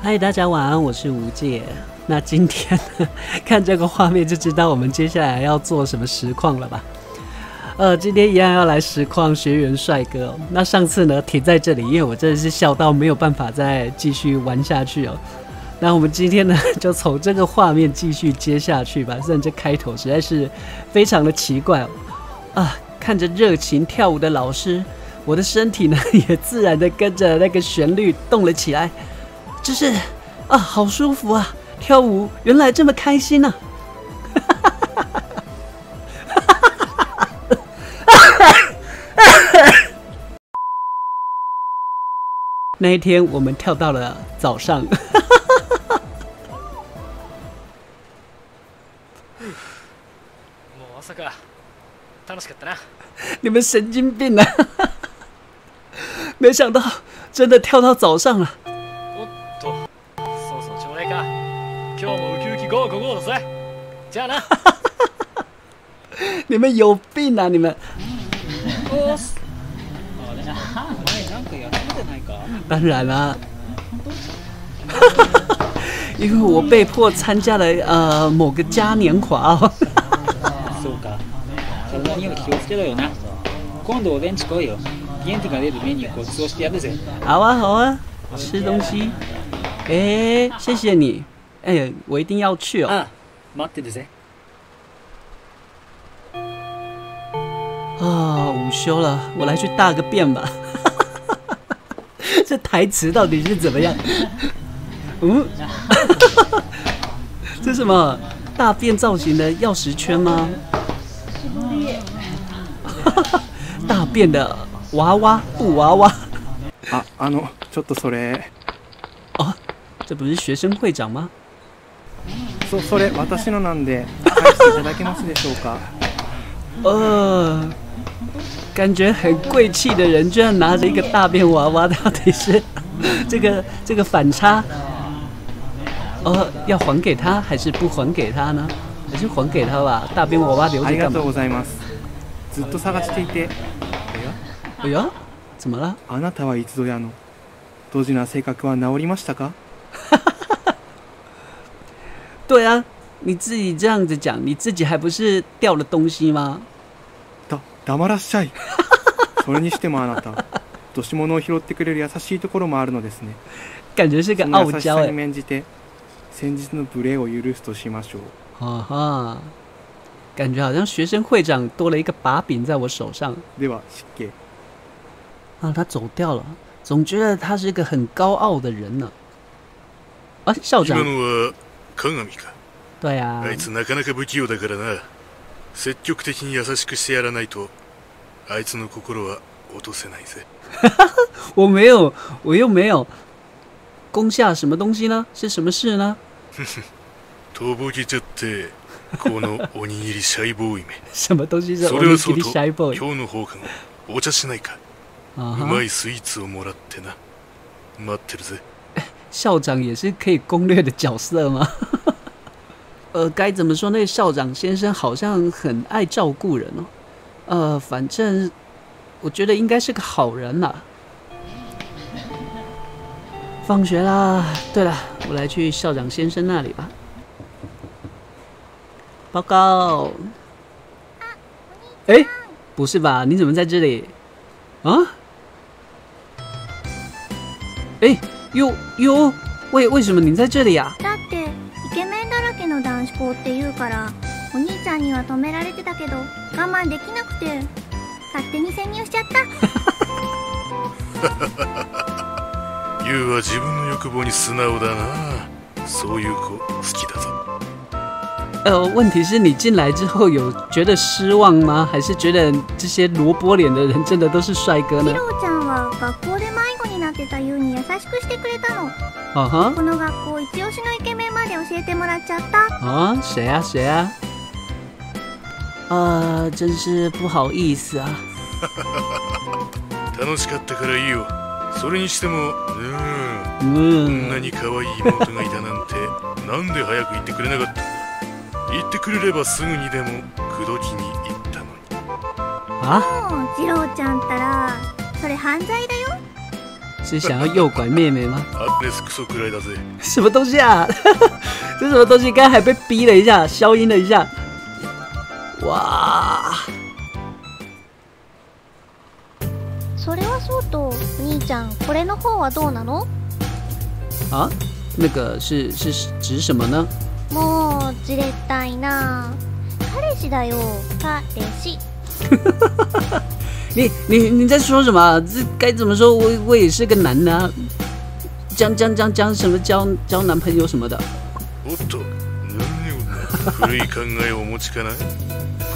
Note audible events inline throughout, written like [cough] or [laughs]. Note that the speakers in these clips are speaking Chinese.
嗨，大家晚安，我是吴界。那今天，[laughs] 看这个画面就知道我们接下来要做什么实况了吧？呃，今天一样要来实况学员帅哥。那上次呢停在这里，因为我真的是笑到没有办法再继续玩下去哦。那我们今天呢，[laughs] 就从这个画面继续接下去吧。虽然这开头实在是非常的奇怪。啊，看着热情跳舞的老师，我的身体呢 [laughs] 也自然的跟着那个旋律动了起来，就是啊，好舒服啊！跳舞原来这么开心呢、[laughs] 那一天我们跳到了早上，も[laughs] う朝から楽しかったな你们神经病啊！[laughs] 没想到真的跳到早上了。 じゃあな[laughs] 你们有病啊！你们おーすあれ前なんかやったじゃないか当然啦、[laughs] 因为我被迫参加了呃某个嘉年华[laughs] 哦。そうか体には気をつけろよな今度俺んち来いよ元気が出るメニューごちそうしてやるぜ好啊好啊，吃东西。哎，谢谢你。哎，我一定要去哦。あ 待ってるぜ啊，午休了，我来去大个便吧。[laughs] 这台词到底是怎么样？嗯，[laughs] 这什么大便造型的钥匙圈吗？[laughs] 大便的娃娃布娃娃あ、あの、ちょっとそれ、哦，这不是学生会长吗？ そ、それ私のなんで、返していただけますでしょうか？[laughs] 呃，感觉很贵气的人居然拿着一个大便娃娃，到底是 [laughs] 这个这个反差？呃，要还给他还是不还给他呢？还是还给他吧？大便娃娃留着干嘛？ありがとう？ございます。ずっと探していて、哎呀，怎么了？あなたはいつぞやの、ドジな性格は治りましたか？对啊，你自己这样子讲，你自己还不是掉了东西吗？[laughs] だ、黙らっしゃい。[laughs] それにしてもあなた、落[laughs] とし物を拾ってくれる優しいところもあるのですね。感觉是个その傲娇哎優しさに。免じて、先日の無礼を許すとしましょう。啊哈，感觉好像学生会长多了一个把柄在我手上では、失敬。啊，他走掉了，总觉得他是一个很高傲的人呢。啊，校长今，のは 鏡か？对啊あいつなかなか不器用だからな。積極的に優しくしてやらないとあいつの心は落とせないぜ。[laughs] 我没有，我又没有。攻下什么东西呢？是什么事呢？[laughs] とぼけちゃってこのおにぎりシャイボーイめ。[laughs] 什么东西是そ我们吉利れはそうと shy boy 今日の放課後お茶しないか？うまいスイーツをもらってな。待ってるぜ校长也是可以攻略的角色吗？[laughs] 呃，该怎么说？那个校长先生好像很爱照顾人哦。呃，反正我觉得应该是个好人啦。放学啦！对了，我来去校长先生那里吧。报告。哎，不是吧？你怎么在这里？啊？哎，哟哟，为为什么你在这里呀、だってイケメンだらけの男子校って言うからお兄ちゃんには止められてたけど我慢できなくて勝手に潜入しちゃった。[laughs] ユウは自分の欲望に素直だな。そういう子好きだぞ。呃，问题是你进来之后有觉得失望吗？还是觉得这些萝卜脸的人真的都是帅哥呢？てたユウに優しくしてくれたの。この学校一押しのイケメンまで教えてもらっちゃった。啊，谁啊谁啊？啊，真是不好意思啊。[laughs] 楽しかったからいいよ。それにしてもうーん。こ嗯ん。な，に可愛い妹がいたなんてなんで早く言ってくれなかった？言ってくれればすぐにでも口説きに行ったのに。啊，もう二郎ちゃんったらそれ犯罪だよ是想要诱拐妹妹吗？什么东西啊？[laughs] 这是什么东西？刚才还被逼了一下，消音了一下。哇！それはそうとお兄ちゃんこれの方はどうなの？啊，那个是是是指什么呢？もうじれったいな彼氏だよ彼氏 [laughs] 你你你在说什么啊？这该怎么说？我我也是个男的、啊，将将将将什么交交男朋友什么的。おっと何を古い考えをお持ちかな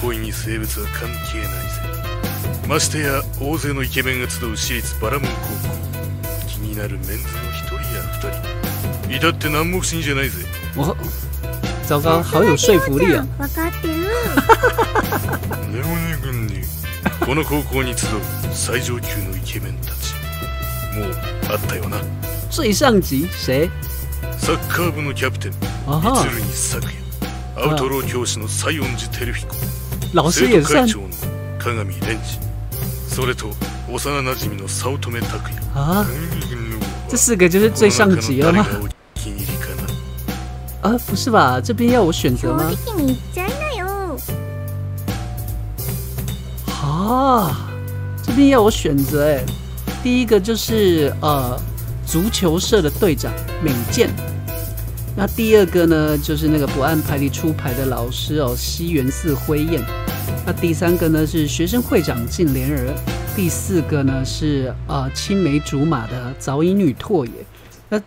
恋に性別は関係ないぜましてや大勢のイケメンが集う私立バラモン高校気になるメンズの一人や二人いたって何も不思議じゃないぜ我糟糕，好有说服力啊！ [laughs] この高校に集う最上級のイケメンたち。もうあったよな。最上级谁？サッカー部のキャプテン。啊哈，鶴見咲也アウトロー教師の西園寺照彦。生徒会長の鏡蓮司。それと幼馴染の早乙女拓也。啊，うん。这四个就是最上级了吗？啊，不是吧？这边要我选择正吗？啊，这边要我选择哎，第一个就是呃足球社的队长美健，那第二个呢就是那个不按牌理出牌的老师哦西园寺辉彦，那第三个呢是学生会长近莲儿，第四个呢是呃青梅竹马的早乙女拓也，那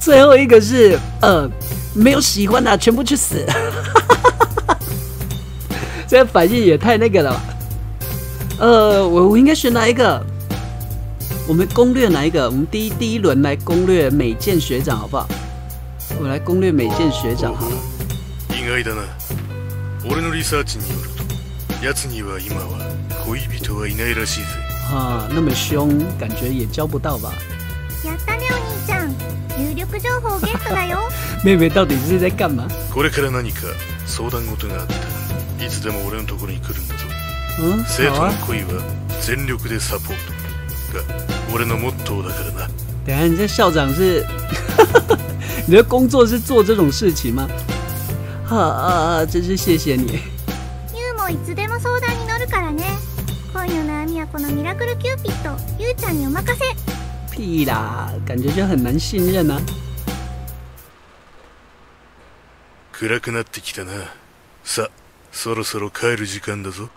最后一个是呃没有喜欢的全部去死。这个反应也太那个了吧？呃，我我应该选哪一个？我们攻略哪一个？我们第一第一轮来攻略美健学长好不好？我们来攻略美健学长好了。意外だな俺のリサーチによると奴には今は恋人はいないらしいぜ啊，那么凶，感觉也交不到吧？やったねお兄ちゃん有力情報ゲットだよ妹妹到底是在干嘛？これから何か相談事があったら いつでも俺のところに来るんだぞ嗯，生徒の。恋は全力でサポートが俺のモットーだからな等一下，你这校长是 [laughs] 你的工作是做这种事情吗？啊啊啊！真是谢谢你。ユウもいつでも相談に乗るからね恋の悩みはこのミラクルキューピッドユウちゃんにお任せ屁啦，感觉就很难信任啊。暗くなってきたなさそろそろ帰る時間だぞ。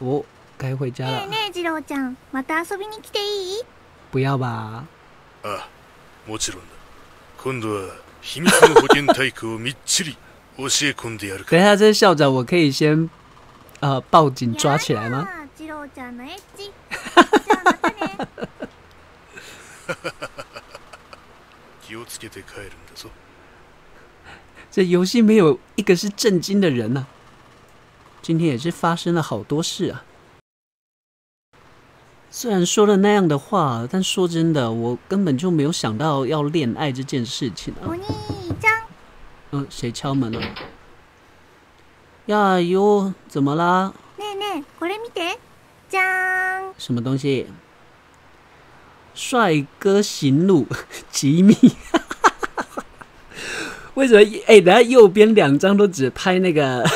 哦，该回家了。ねえねえ次郎ちゃん。また遊びに来ていい？不要吧？ああもちろんだ。今度は秘密の保健体育をみっちり教え込んでやるか等一下，这是校长，我可以先呃报警抓起来吗？次郎ちゃんのエッチ。[laughs] じゃあまたね。気をつけて帰るんだぞ。这游戏没有一个是震惊的人呐、今天也是发生了好多事啊。虽然说了那样的话，但说真的，我根本就没有想到要恋爱这件事情啊お。兄ちゃん嗯，谁敲门了？呀哟，怎么啦？ねえねえこれ見てじゃーん什么东西？帅哥行路，[laughs] 吉米。[laughs] 为什么？哎、等下右边两张都只拍那个，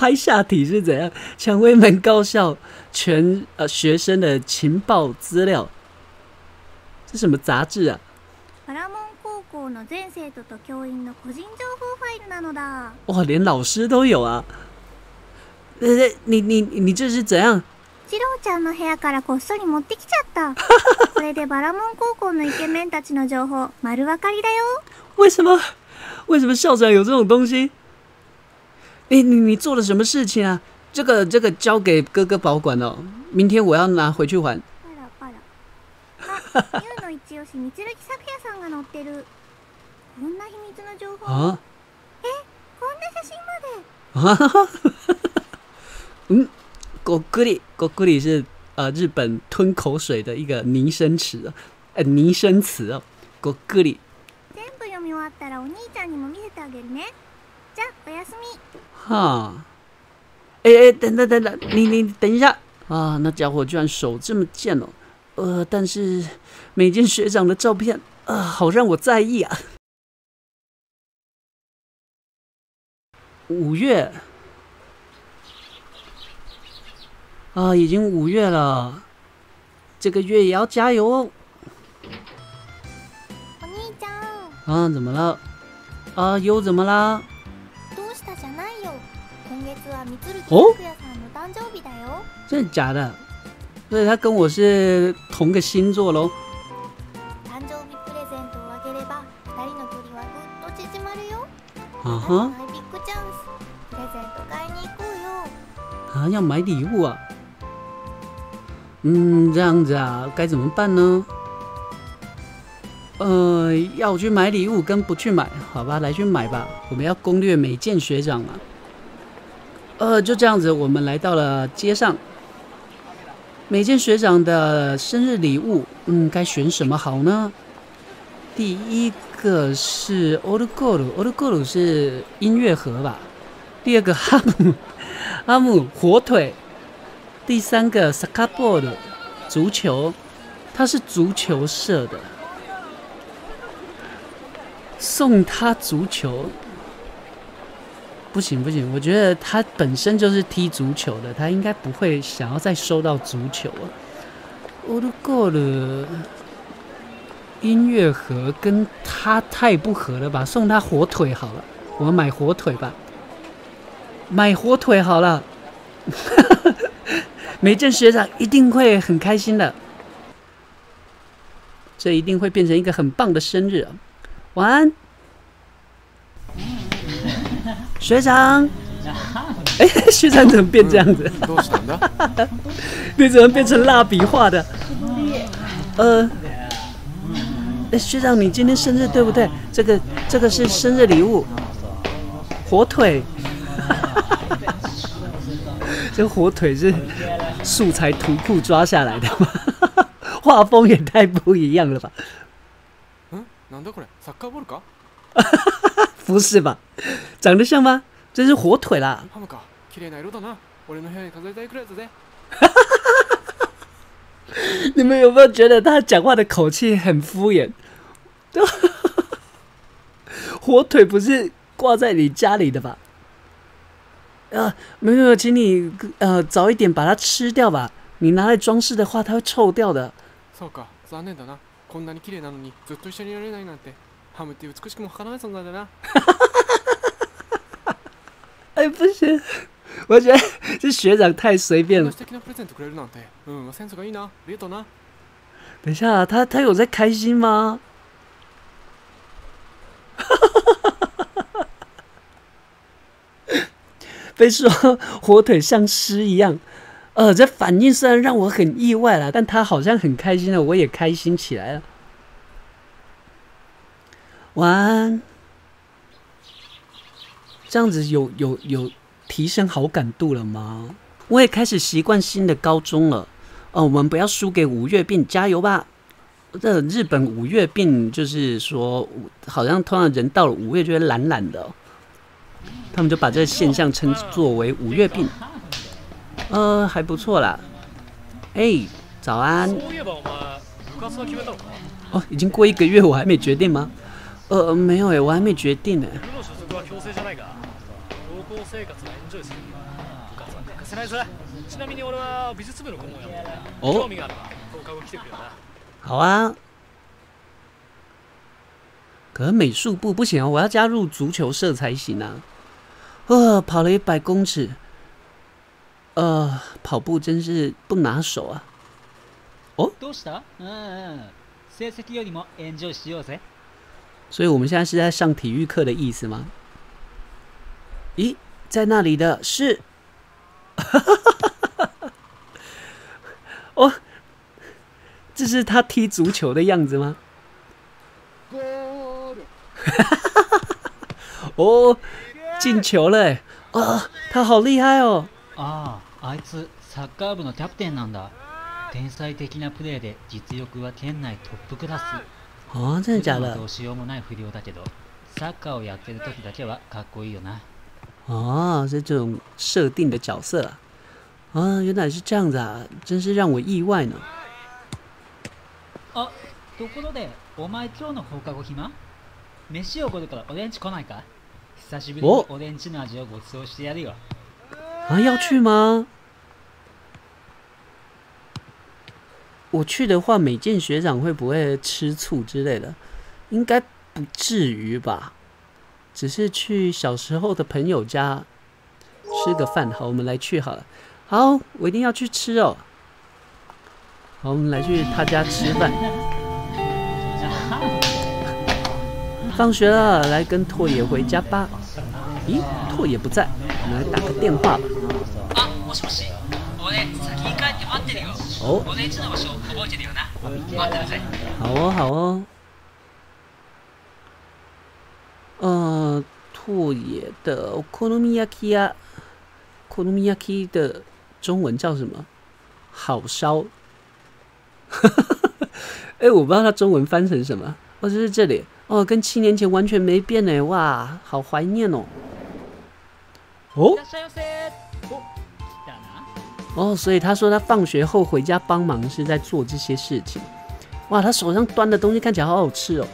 拍下体是怎样？蔷薇门高校全呃学生的情报资料，这什么杂志啊？バラモン高校の全生徒と教員の個人情報ファイルなのだ哇，连老师都有啊！呃，你你你这是怎样？次郎ちゃんの部屋からこっそり持ってきちゃった[laughs] これでバラモン高校のイケメンたちの情報丸分かりだよ为什么？为什么校长有这种东西？ 你你你做了什么事情啊？这个这个交给哥哥保管哦，明天我要拿回去还。パラパラあユウの一押し三剣作也さんが載ってるこんな秘密の情報啊こんな写真まで啊！嗯，狗咕里狗咕里是呃日本吞口水的一个拟声词哦，呃拟声词哦，狗咕里全部読み終わったらお兄ちゃんにも見せてあげるねじゃおやすみ 哈。 哎哎，等等等等，你你等一下啊！那家伙居然手这么贱哦。呃，但是美健学长的照片啊，好让我在意啊。五月啊，已经五月了，这个月也要加油哦。お兄ちゃん啊，怎么了？啊，又怎么啦？ 今月は三鶴お木拓也さんの誕生日だよ真的假的？所以他跟我是同个星座喽。誕生日プレゼントをあげれば二人の距離はぐっと縮まるよ啊哈，マイビッグチャンスプレゼント買いに行こうよ啊，要买礼物啊。嗯，这样子啊，该怎么办呢？呃，要去买礼物跟不去买，好吧，来去买吧。我们要攻略美健学长嘛。 呃，就这样子，我们来到了街上。美健学长的生日礼物，嗯，该选什么好呢？第一个是 Old Gold，Old Gold 是音乐盒吧？第二个哈姆，哈姆火腿。第三个 s a b o r d 足球，它是足球社的，送他足球，不行不行，我觉得他本身就是踢足球的，他应该不会想要再收到足球了。我都够了，音乐盒跟他太不合了吧？送他火腿好了，我们买火腿吧，买火腿好了。[laughs] 美正学长一定会很开心的，这一定会变成一个很棒的生日。晚安，学长。[laughs] 哎，学长怎么变这样子？どうしたんだ[laughs] 你怎么变成蜡笔画的？呃，哎，学长，你今天生日对不对？这个这个是生日礼物，火腿。[laughs] 这火腿是素材图库抓下来的吗？画风也太不一样了吧？んなんだこれサッカーボールか 不是吧？长得像吗？这是火腿啦！ハムか綺麗な色だな俺の部屋に飾りたいくらいだぜ[laughs] 你们有没有觉得他讲话的口气很敷衍？[laughs] 火腿不是挂在你家里的吧？啊，没有没有，请你呃早一点把它吃掉吧。你拿来装饰的话，它会臭掉的。そうか残念だなこんなに綺麗なのにずっと一緒にいられないなんて ハムって美しくも儚い存在だな哎，[laughs] 不行，我觉得[laughs] 这学長太随便了こんな。素敵なプレゼントくれるなんてうんセンスがいいなありがとうな等一下，他他有在开心吗？[laughs] 被说火腿像诗一样，呃，这反应虽然让我很意外了，但他好像很开心了，我也开心起来了。 晚安，这样子有有有提升好感度了吗？我也开始习惯新的高中了。哦，我们不要输给五月病，加油吧！这日本五月病就是说，好像通常人到了五月就会懒懒的哦、他们就把这个现象称作为五月病。呃，还不错啦。哎，早安。そういえばお前部活は決めたのか哦，已经过一个月，我还没决定吗？ 呃，没有哎，我还没决定呢。部の所属は強制じゃないが高校生活はエンジョイするには部活は欠かせないぜちなみに俺は美術部の顧問やってるお興味があれば放課後来てくれよな好啊。可是美术部不行啊，我要加入足球社才行啊。呃，跑了一百公尺，呃，跑步真是不拿手啊。どうしたうんうん成績よりもエンジョイしようぜ 所以我们现在是在上体育课的意思吗？咦，在那里的是，[laughs] 哦，这是他踢足球的样子吗？[laughs] 哦，进球了欸！啊，他好厉害哦！あああいつサッカー部のキャプテンなんだ天才的なプレーで実力は県内トップクラス 哦，真的假的普段はど？うしようもない不良だけどサッカーをやってる時だけはかっこいいよな 哦，是这种设定的角色啊，啊，原来是这样子啊，真是让我意外呢。あところでお前今日の放課後暇飯をおごるから俺んち来ないか久しぶりにお俺んちの味をご馳走してやるよ啊，要去吗？ 我去的话，美健学长会不会吃醋之类的？应该不至于吧？只是去小时候的朋友家吃个饭。好，我们来去好了。好，我一定要去吃哦。好，我们来去他家吃饭。放学了，来跟拓野回家吧。咦，拓野不在，我们来打个电话吧。ってるよ哦，俺んちの場所覚えてるよな待ってなさい好哦，好哦。呃，拓野的 okonomiyaki 呀，okonomiyaki 的中文叫什么？好烧。[laughs] 哎、我不知道它中文翻成什么。哦，就是这里。哦，跟七年前完全没变呢。哇，好怀念哦。哦 哦，所以他说他放学后回家帮忙是在做这些事情。哇，他手上端的东西看起来好好吃哦。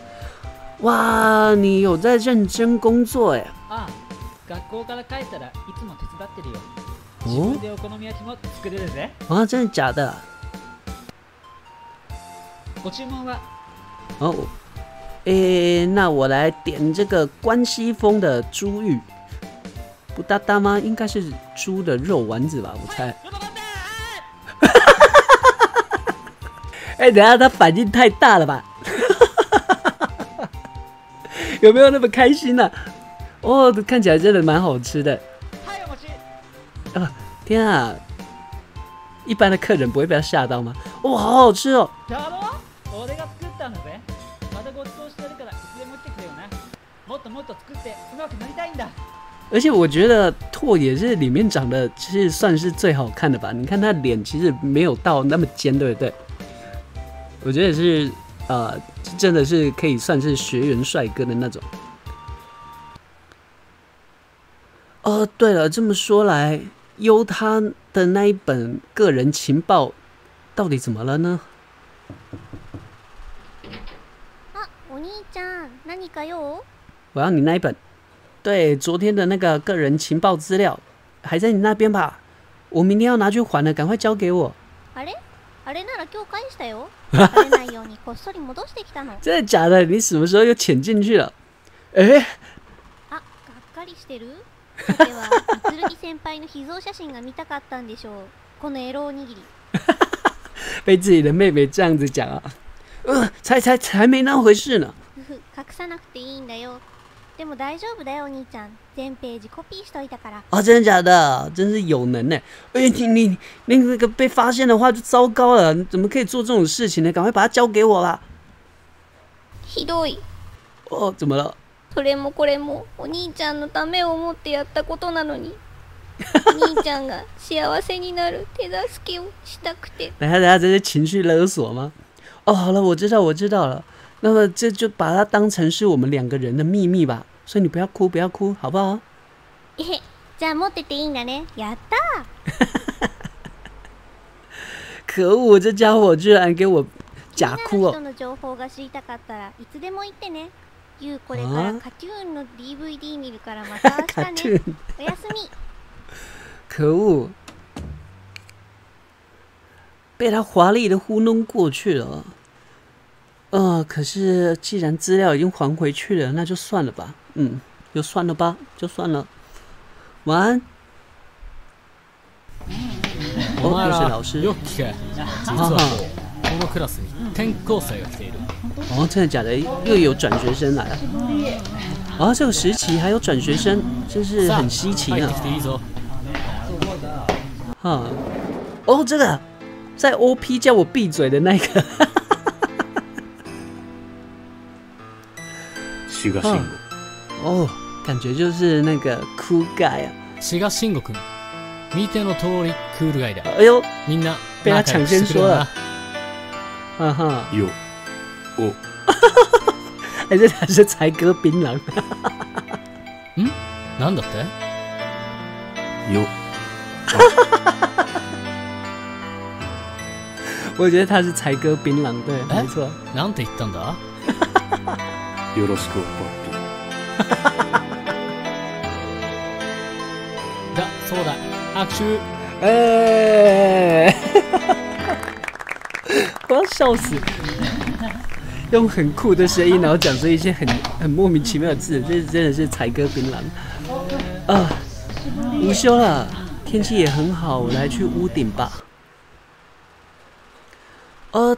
哇，你有在认真工作哎。あ学校から帰ったらいつも手伝ってるよ自哦分でお好み焼きも作れるぜ啊，真的假的？ご注文は哦，诶，那我来点这个关西风的猪玉， 不搭搭吗？应该是猪的肉丸子吧，我猜。[laughs] 喜んで哎、等一下他反应太大了吧？[laughs] 有没有那么开心呢、哦，看起来真的蛮好吃的。はいお持ち天啊！一般的客人不会被他吓到吗？哇、好好吃哦！ 而且我觉得拓也是里面长得其实算是最好看的吧。你看他脸其实没有到那么尖，对不对？我觉得是呃，真的是可以算是学员帅哥的那种。哦，对了，这么说来，优他的那一本个人情报到底怎么了呢？あお兄ちゃん何か用我要你那一本。 对，昨天的那个个人情报资料还在你那边吧？我明天要拿去还了，赶快交给我。あれあれなら今日返したよバレないようにこっそり戻してきたの真的假的？你什么时候又潜进去了？哎、あがっかりしてるさては三剣先輩の秘蔵写真が見たかったんでしょう[laughs] このエロおにぎり[laughs] 被自己的妹妹这样子讲啊，呃，才才才没那回事呢。ふふ[laughs] 隠さなくていいんだよ でも大丈夫だよお兄ちゃん全ページコピーしといたから啊，真的假的？真是有能呢！哎、你你你那个被发现的话就糟糕了，你怎么可以做这种事情呢？赶快把它交给我吧。ひどい哦，怎么了？それもこれもお兄ちゃんのためを思ってやったことなのに [laughs] お兄ちゃんが幸せになる手助けをしたくて等一下等一下，这是情绪勒索吗？哦，好了，我知道我知道了。那么这就把它当成是我们两个人的秘密吧。所以你不要哭，不要哭，好不好？[laughs] えへじゃあ持ってていいんだねやった可恶，这家伙居然给我假気哭哦！になる人の情報が知りたかったらいつでも言ってねゆうこれからあカトゥーンの DVD 見るからまた明日ねおやすみ[laughs] 可恶，被他华丽的糊弄过去了。 呃，可是既然资料已经还回去了，那就算了吧。嗯，就算了吧，就算了。晚安。哦，又是老师。よく聞け実は今日このクラスに転校生が来ている哦，真的假的？又有转学生来了。啊，这个时期还有转学生，真是很稀奇呢入って。きていいぞ哈，哦，这个在 OP 叫我闭嘴的那个， 志賀慎吾哦，感觉就是那个酷盖啊。志賀慎吾君見ての通りクールガイだ哎呦，みんな被他仲良く抢先してくれよな说了。哈哈，よお哎，这才是才哥槟榔。[laughs] なんだって よ我觉得他是才哥槟榔，对，哎没错。なんて言ったんだ よろしくおっぱっだそうだ握手哎、我要笑死！用很酷的声音，然后讲出一些很[laughs] 很莫名其妙的字，这真的是才哥槟榔啊！午休了，天气也很好，我来去屋顶吧。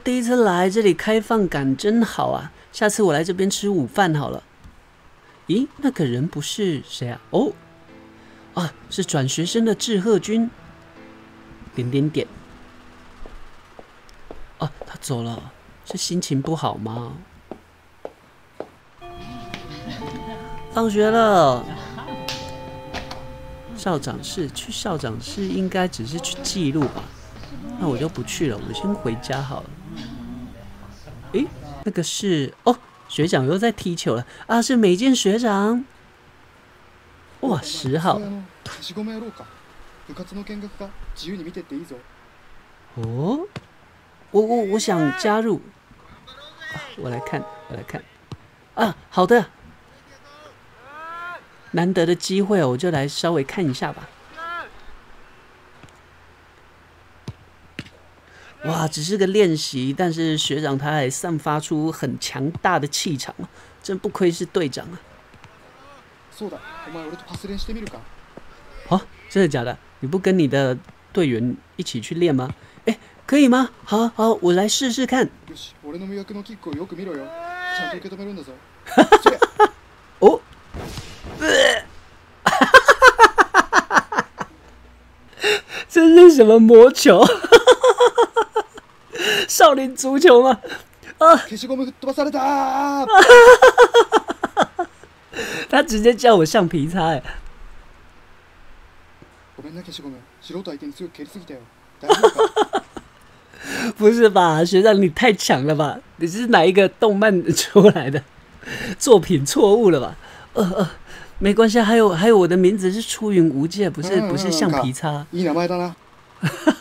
第一次来这里，开放感真好啊！下次我来这边吃午饭好了。咦，那个人不是谁啊？哦，啊，是转学生的志贺君。点点点。哦，他走了，是心情不好吗？放学了，校长室去校长室应该只是去记录吧？那我就不去了，我先回家好了。诶，那个是哦，学长又在踢球了啊！是美健学长。哇，十号消しゴムやろうか部活の見学が自由に見てっていいぞ哦，我我我想加入，啊我来看，我来看，啊，好的，难得的机会哦，我就来稍微看一下吧。 哇，只是个练习，但是学长他还散发出很强大的气场啊，真不愧是队长啊！そうだお前俺とパス練してみるか哦，真的假的？你不跟你的队员一起去练吗？哎，可以吗？好好，我来試試看。よし俺の魅惑のキックをよく見ろよちゃんと受け止めるんだぞ哦，[laughs] [laughs] 这是什么魔球？ 少林足球吗？消しゴム吹っ飛ばされた[laughs] 他直接叫我橡皮擦，哎，ごめんな消しゴム素人相手に強く蹴りすぎたよ大丈夫か[laughs] 不是吧？学长你太强了吧？你是哪一个动漫出来的作品错误了吧？呃呃，没关系，还有还有，我的名字是出云无界，不是不是橡皮擦。いい名前だな[laughs] 啊，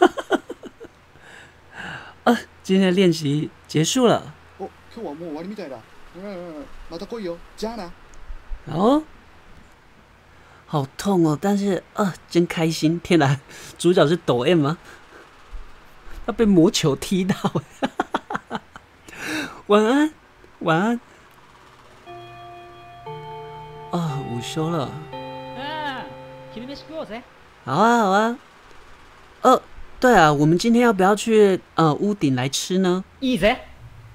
今天的练习结束了。お今日はもう終わりみたいだうんうんうんまた来いよじゃあな哦，好痛哦！但是啊，真开心！天哪，[laughs] 主角是抖 M 吗？他被魔球踢到。[laughs] 晚安，晚安。啊，午休了。ああ昼飯食おうぜ好啊，好啊。哦， 对啊，我们今天要不要去呃屋顶来吃呢？いいぜ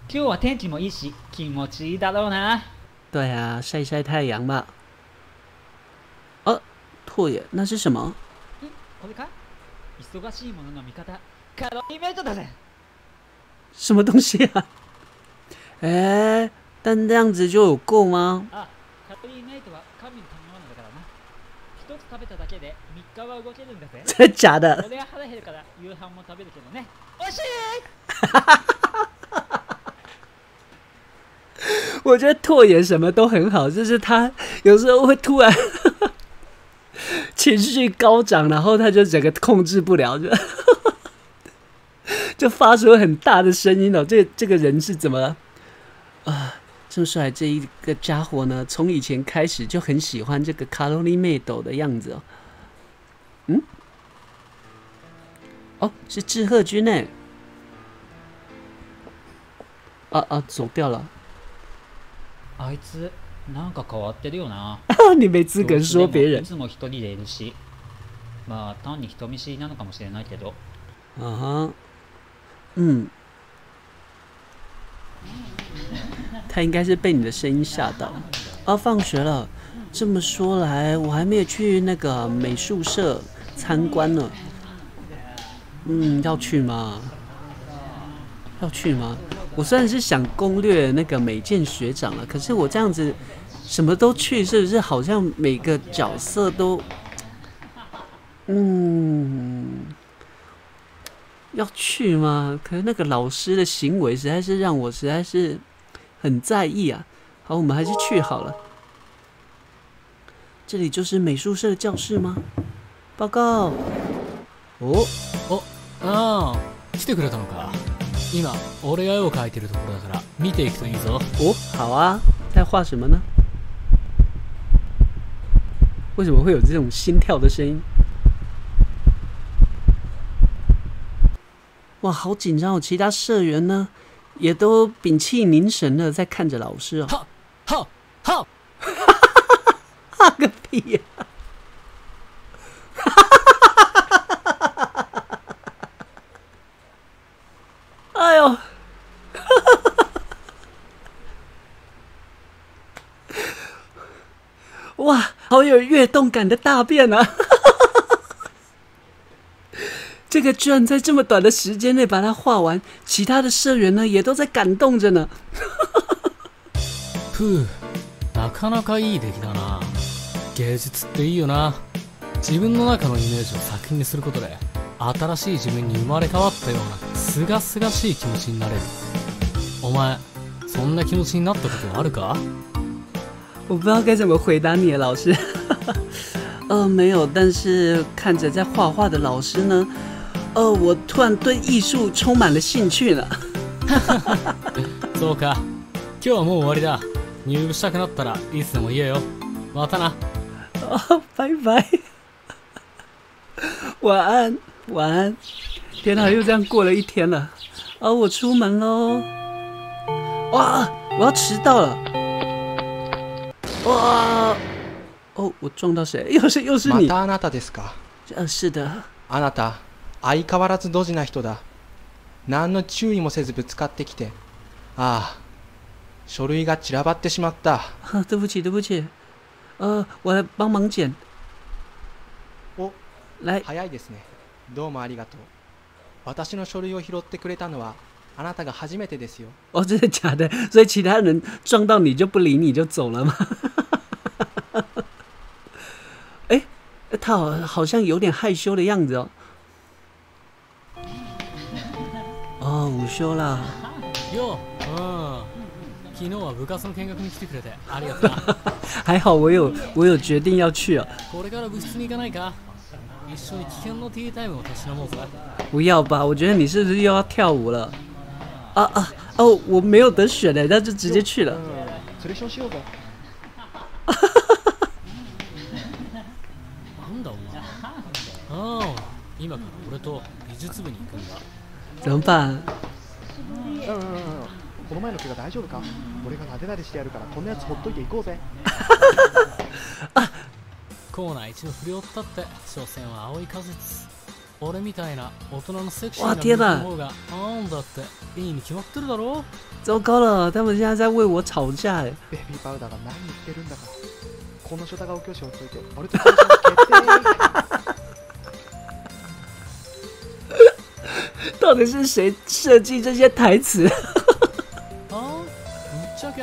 今日は天気もいいし気持ちいいだろうな对啊，晒晒太阳吧。哦，拓野，那是什么？これか忙しいものの味方カロリーメイトだぜ什么东西啊？[laughs] 哎，但这样子就有够吗？あカロリーメイトは神の食べ物だからな一つ食べただけで 3日は動けるんだぜ真的假的？俺は腹減るから夕飯も食べるけどねおいしい[laughs] 我觉得拓野什么都很好，就是他有时候会突然[laughs] 情绪高涨，然后他就整个控制不了，就[laughs] 就发出很大的声音哦。这这个人是怎么啊？这么帅这一个家伙呢，从以前开始就很喜欢这个卡路里妹斗的样子哦。 嗯，哦，是志贺君呢。啊啊，走掉了。あいつなんか変わってるよな[laughs] 你没资格说别人い。つも一人でいるしまあ単に人見知りなのかもしれないけど啊哈，嗯，[laughs] 他应该是被你的声音吓到了。啊，放学了。 这么说来，我还没有去那个美术社参观呢。嗯，要去吗？要去吗？我虽然是想攻略那个美健学长了，可是我这样子什么都去，是不是好像每个角色都，嗯，要去吗？可是那个老师的行为实在是让我实在是很在意啊。好，我们还是去好了。这里就是美术社的教室吗？ 报告。哦，ああ来てくれたのか今俺が絵を描いてるところだから見ていくといいぞ哦，好啊，在画什么呢？为什么会有这种心跳的声音？哇，好紧张哦！其他社员呢，也都屏气凝神的在看着老师哦。ははは哈个 [laughs] 屁呀、哎呦！哇，好有跃动感的大便啊！这个居然在这么短的时间内把它画完，其他的社员呢也都在感动着呢。[laughs] ふうなかなかいい出来だな 芸術っていいよな。自分の中のイメージを作品にすることで新しい自分に生まれ変わったようなすがすがしい気持ちになれる。お前そんな気持ちになったことはあるか？我不知道该怎么回答你，老师。[laughs] 呃，没有，但是看着在画画的老师呢，呃，我突然对艺术充满了兴趣了。[laughs] そうか。今日はもう終わりだ。入部したくなったらいつでも言えよ。またな。哦，[laughs] 拜拜，[laughs] 晚安，晚安。天哪，又这样过了一天了。啊，我出门喽。哇，我要迟到了。哇，哦，我撞到谁？[laughs] 又是又是你。またあなたですか呃，是的。あなた相変わらずドジな人だ何の注意もせずぶつかってきてああ書類が散らばってしまった啊，对不起，对不起。 呃，我来帮忙捡。お来，早いですねどうもありがとう私の書類を拾ってくれたのはあなたが初めてですよ哦，真的假的？所以其他人撞到你就不理你就走了吗？[laughs] 哎、他好好像有点害羞的样子哦。哦，午休啦。よううん 昨日は部活の見学に来てくれてありがとうな还好我有我有决定要去哦。これから部室に行かないか一緒に危険のティータイムをたしなもうぜ不要吧？我觉得你是不是又要跳舞了？啊啊哦！我没有得选的，那就直接去了。それしようぜなんだお前ああ今から俺と美術部に行くんだ怎么办？うんうんうん この前の怪我大丈夫か？俺がなでなでしてやるからこんなやつほっといていこうぜ。[laughs] コーナー一の不良ったって所詮は青い風です。俺みたいな大人のセクシーな方がなんだっていいに決まってるだろ？糟糕了，他们现在在为我吵架。哎！ベビーパウダーが何言ってるんだか。この書タガオ教師を解いて俺と交渉決定。[laughs] 到底是谁设计这些台词？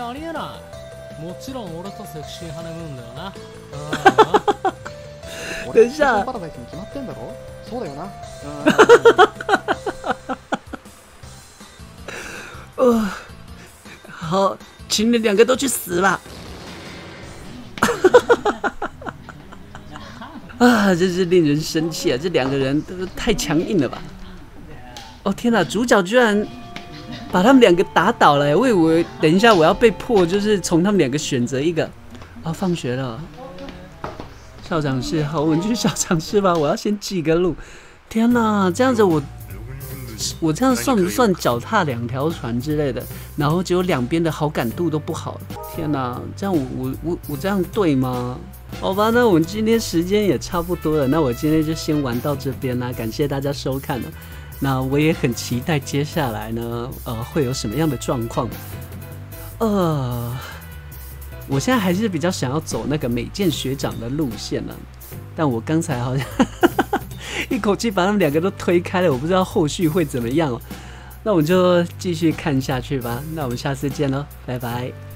ああぶっちゃけありえない。もちろん俺とセクシーハネムーンだよな。ああ。等一下パラダイスに決まってんだろ？そうだよな。呃，[laughs] 好，请你们两个都去死吧！啊，真是令人生气啊！这两个人都太强硬了吧？哦天哪，主角居然把他们两个打倒了！我以为等一下我要被迫就是从他们两个选择一个。啊，放学了，校长室，好，我们去校长室吧。我要先记个路。天哪，这样子我我这样算不算脚踏两条船之类的？然后结果两边的好感度都不好。天哪，这样我我我我这样对吗？好吧，那我们今天时间也差不多了，那我今天就先玩到这边啦，感谢大家收看了。那我也很期待接下来呢，呃，会有什么样的状况？呃，我现在还是比较想要走那个美健学长的路线呢，但我刚才好像 [laughs] 一口气把他们两个都推开了，我不知道后续会怎么样。那我们就继续看下去吧。那我们下次见喽，拜拜。